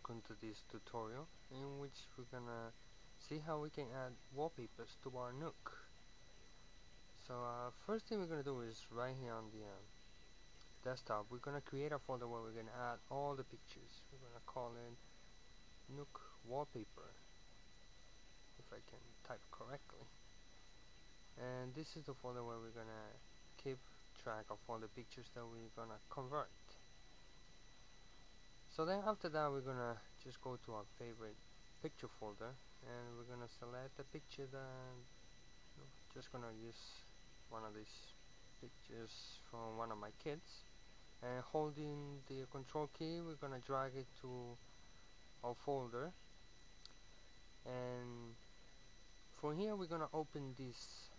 welcome to this tutorial in which we're gonna see how we can add wallpapers to our Nook. So uh, first thing we're gonna do is right here on the uh, desktop we're gonna create a folder where we're gonna add all the pictures. We're gonna call it Nook wallpaper if I can type correctly. And this is the folder where we're gonna keep track of all the pictures that we're gonna convert so then after that we're gonna just go to our favorite picture folder and we're gonna select the picture that just gonna use one of these pictures from one of my kids. And holding the control key we're gonna drag it to our folder. And from here we're gonna open this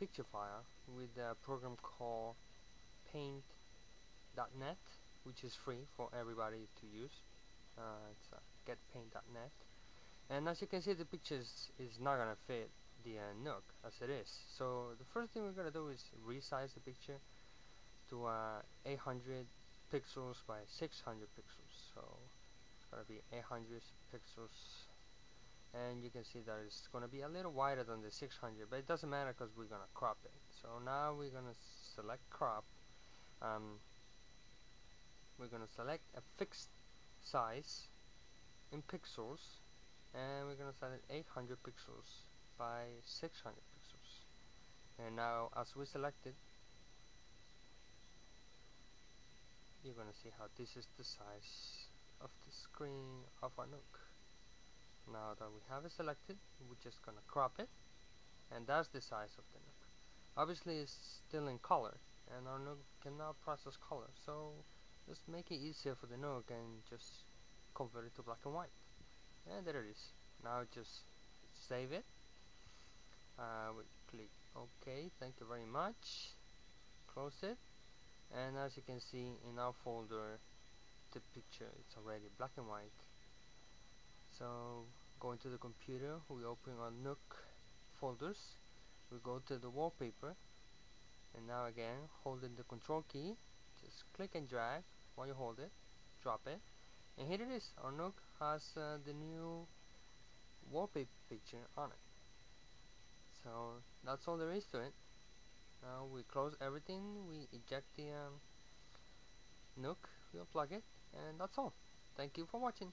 picture file with a program called paint.net which is free for everybody to use. Uh, it's uh, getpaint.net and as you can see the pictures is not gonna fit the uh, Nook as it is. So the first thing we're gonna do is resize the picture to uh, 800 pixels by 600 pixels. So it's gonna be 800 pixels. And you can see that it's gonna be a little wider than the 600 but it doesn't matter because we're gonna crop it. So now we're gonna select crop. Um, we're going to select a fixed size in pixels and we're going to select 800 pixels by 600 pixels. And now as we select it you're going to see how this is the size of the screen of our Nook. Now that we have it selected we're just going to crop it and that's the size of the Nook. Obviously it's still in color and our Nook cannot process color so just make it easier for the Nook and just convert it to black and white. And there it is. Now just save it. Uh, we click OK thank you very much. Close it. And as you can see in our folder the picture it's already black and white. So going to the computer we open our Nook folders. We go to the wallpaper. And now again holding the control key just click and drag while you hold it drop it and here it is. Our Nook has uh, the new wallpaper picture on it. So that's all there is to it. Now we close everything. We eject the um, Nook. We unplug it. And that's all. Thank you for watching